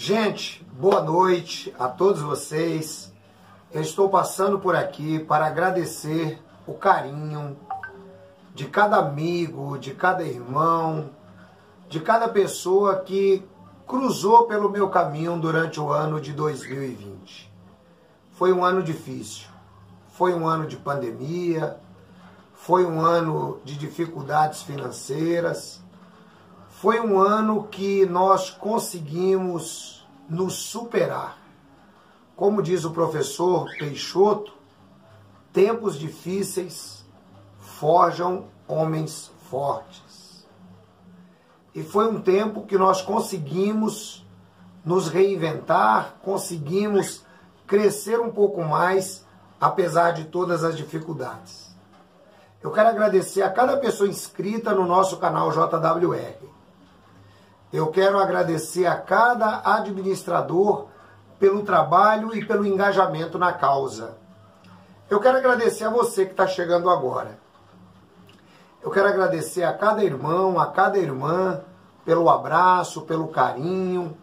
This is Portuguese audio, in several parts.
Gente, boa noite a todos vocês. Eu estou passando por aqui para agradecer o carinho de cada amigo, de cada irmão, de cada pessoa que cruzou pelo meu caminho durante o ano de 2020. Foi um ano difícil, foi um ano de pandemia, foi um ano de dificuldades financeiras foi um ano que nós conseguimos nos superar. Como diz o professor Peixoto, tempos difíceis forjam homens fortes. E foi um tempo que nós conseguimos nos reinventar, conseguimos crescer um pouco mais, apesar de todas as dificuldades. Eu quero agradecer a cada pessoa inscrita no nosso canal JWR. Eu quero agradecer a cada administrador pelo trabalho e pelo engajamento na causa. Eu quero agradecer a você que está chegando agora. Eu quero agradecer a cada irmão, a cada irmã, pelo abraço, pelo carinho.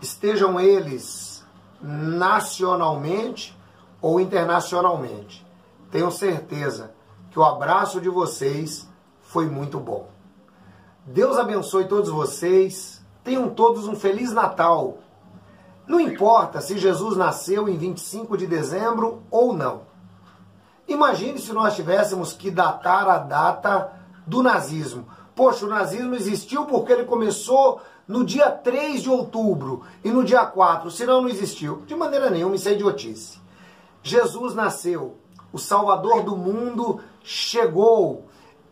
Estejam eles nacionalmente ou internacionalmente. Tenho certeza que o abraço de vocês foi muito bom. Deus abençoe todos vocês. Tenham todos um Feliz Natal. Não importa se Jesus nasceu em 25 de dezembro ou não. Imagine se nós tivéssemos que datar a data do nazismo. Poxa, o nazismo existiu porque ele começou no dia 3 de outubro e no dia 4, senão não existiu. De maneira nenhuma, isso é idiotice. Jesus nasceu, o Salvador do mundo chegou,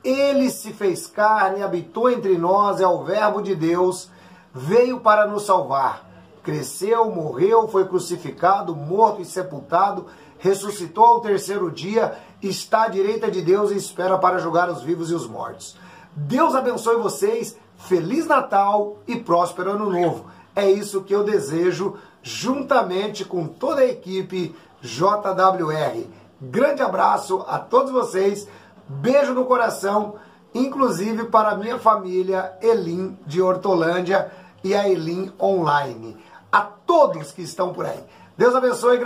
ele se fez carne, habitou entre nós, é o Verbo de Deus, veio para nos salvar. Cresceu, morreu, foi crucificado, morto e sepultado, ressuscitou ao terceiro dia, está à direita de Deus e espera para julgar os vivos e os mortos. Deus abençoe vocês, Feliz Natal e próspero Ano Novo. É isso que eu desejo, juntamente com toda a equipe JWR. Grande abraço a todos vocês. Beijo no coração, inclusive para a minha família Elim de Hortolândia e a Elim Online. A todos que estão por aí. Deus abençoe.